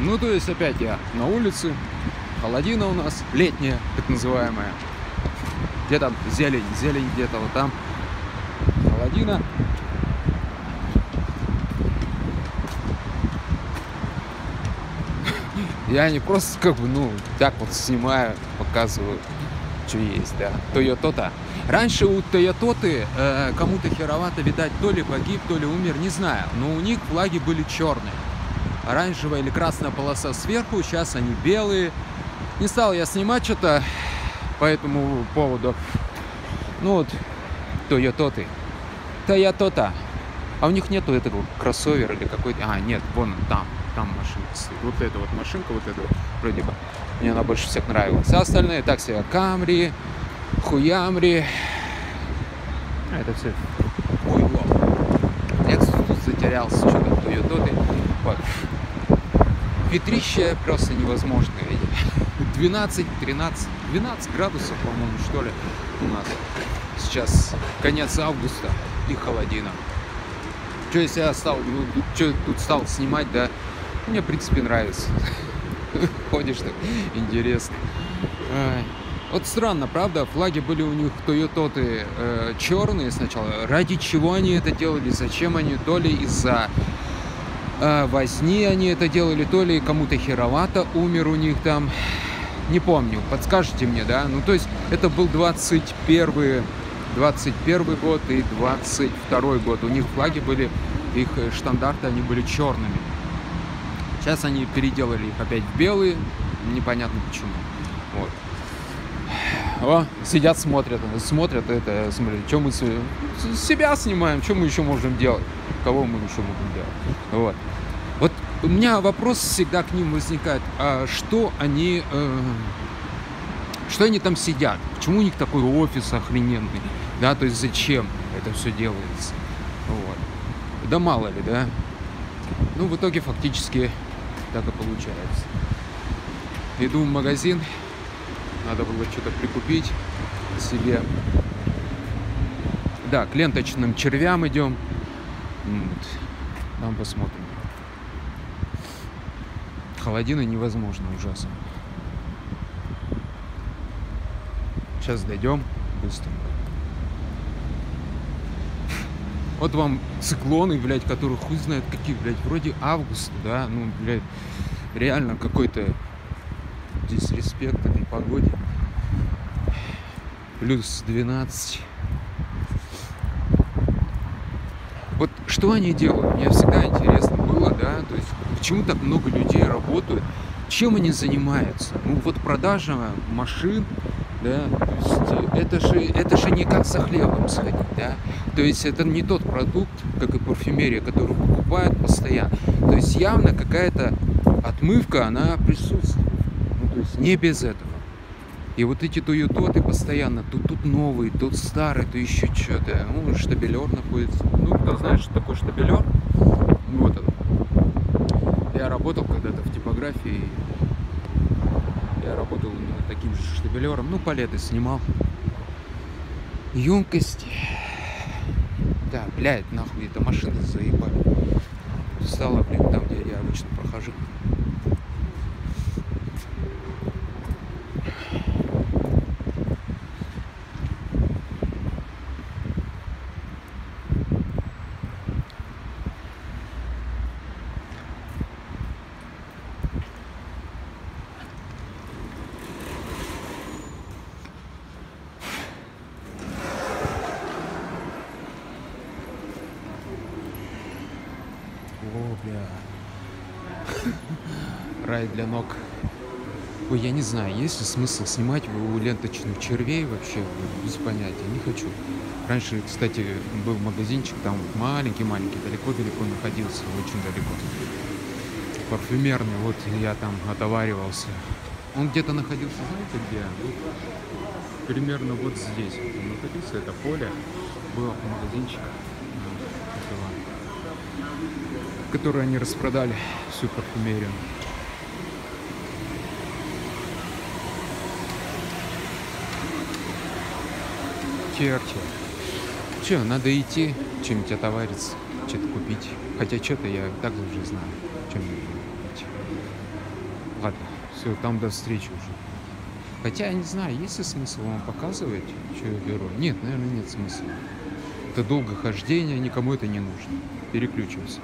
Ну, то есть опять я на улице, холодина у нас, летняя, так называемая. Где там зелень, зелень где-то вот там. Холодина. Я не просто как бы, ну, так вот снимаю, показываю, что есть, да. Тойотота. Раньше у Тойототы э, кому-то херовато, видать, то ли погиб, то ли умер, не знаю. Но у них флаги были черные. Оранжевая или красная полоса сверху, сейчас они белые. Не стал я снимать что-то по этому поводу. Ну вот, Тойототы. Тойотота. А у них нету этого кроссовера или какой-то... А, нет, вон он там там машинка стоит. Вот эта вот машинка, вот эта вроде бы. Мне она больше всех нравилась. А остальные так себе Камри, Хуямри. А это все хуйло. Я, кстати, тут затерялся, что-то Тойототы. Вот. Ветрище просто невозможно видеть. 12, 13, 12 градусов, по-моему, что ли, у нас. Сейчас конец августа и холодина. Что если я стал, ну, что тут стал снимать, да, мне, в принципе, нравится. Ходишь так, интересно. Вот странно, правда, флаги были у них Тойототы э, черные сначала. Ради чего они это делали? Зачем они? То ли из-за э, возни они это делали, то ли кому-то херовато умер у них там. Не помню, подскажите мне, да? Ну, то есть, это был 21 21 год и 22 год. У них флаги были, их штандарты, они были черными. Сейчас они переделали их опять в белые, непонятно почему. Вот. О, сидят, смотрят, смотрят это, смотрят, что мы себя снимаем, что мы еще можем делать, кого мы еще можем делать. Вот. Вот у меня вопрос всегда к ним возникает, а что они, э, что они там сидят, почему у них такой офис охрененный, да, то есть зачем это все делается, вот. Да мало ли, да. Ну, в итоге фактически так и получается. Иду в магазин, надо было что-то прикупить себе. Да, к ленточным червям идем. Вот. Там посмотрим. Холодина невозможно, ужасно. Сейчас дойдем быстро. Вот вам циклоны, блядь, которые хуй знает какие, блядь, вроде август, да, ну, блядь, реально какой-то дисреспект этой погоде. Плюс 12. Вот что они делают? Мне всегда интересно было, да, то есть почему так много людей работают, чем они занимаются? Ну вот продажа машин, да, то есть это же, это же не как за хлебом сходить, да, то есть это не тот продукт, как и парфюмерия, который покупают постоянно, то есть явно какая-то отмывка, она присутствует, то есть не без этого. И вот эти тойототы постоянно, тут тут новый, тут старый, то еще что-то. Ну, штабелер находится. Ну, кто знает, что такое штабелер? Вот он. Я работал когда-то в типографии я работал таким же штабелером. Ну, палеты снимал. Емкости. Да, блядь, нахуй, эта машина заебали. Стала, блин, там, где я обычно прохожу. О, бля. Рай для ног. Ой, я не знаю, есть ли смысл снимать у ленточных червей вообще, без понятия, не хочу. Раньше, кстати, был магазинчик, там маленький-маленький, далеко-далеко находился, очень далеко. Парфюмерный, вот я там отоваривался. Он где-то находился, знаете где? Примерно вот здесь. Он находился, это поле, был магазинчик который они распродали всю парфюмерию. Черти. Че, надо идти, чем-нибудь отовариться, что-то купить. Хотя что-то я так уже знаю, чем показывать. Ладно, все, там до встречи уже. Хотя я не знаю, есть ли смысл вам показывать, что я беру. Нет, наверное, нет смысла. Это долго хождение, никому это не нужно. Переключимся.